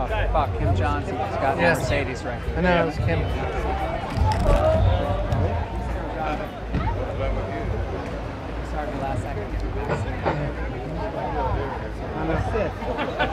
Oh, fuck, Kym Johnson's got Yes. Mercedes right I know, it was Kym. Sorry, the last second. I'm a fifth.